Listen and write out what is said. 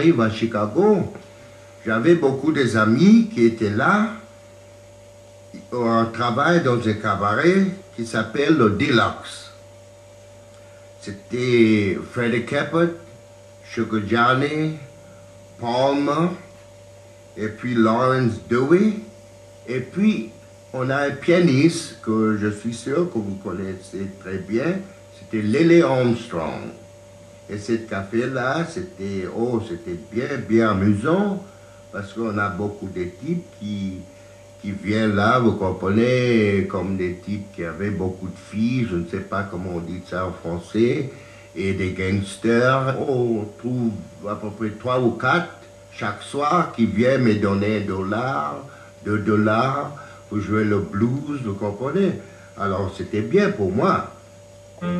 j'arrive à Chicago, j'avais beaucoup des amis qui étaient là. On travaille dans un cabaret qui s'appelle le Deluxe. C'était Freddie Keppert, Sugar Johnny, Palmer, et puis Lawrence Dewey. Et puis, on a un pianiste que je suis sûr que vous connaissez très bien, c'était Lily Armstrong. Et ce café-là, c'était oh, c'était bien, bien amusant, parce qu'on a beaucoup de types qui, qui viennent là, vous comprenez, comme des types qui avaient beaucoup de filles, je ne sais pas comment on dit ça en français, et des gangsters. On trouve à peu près trois ou quatre chaque soir qui viennent me donner un dollar, deux dollars pour jouer le blues, vous comprenez Alors c'était bien pour moi.